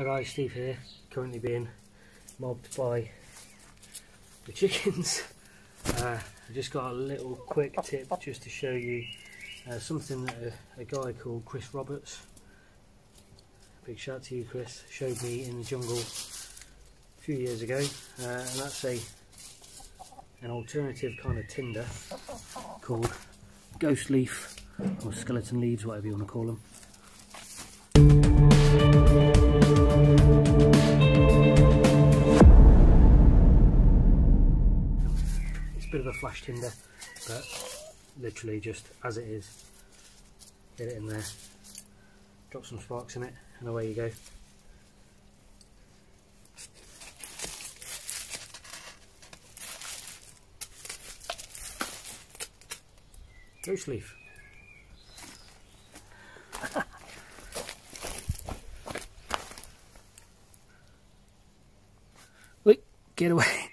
Hi guys, Steve here, currently being mobbed by the chickens. Uh, I just got a little quick tip just to show you uh, something that a, a, guy called Chris Roberts, big shout out to you Chris, showed me in the jungle a few years ago uh, and that's a an alternative kind of tinder called ghost leaf or skeleton leaves, whatever you want to call them. Bit of a flash tinder, but literally just as it is, get it in there, drop some sparks in it, and away you go. Ghost leaf. Wait, get away.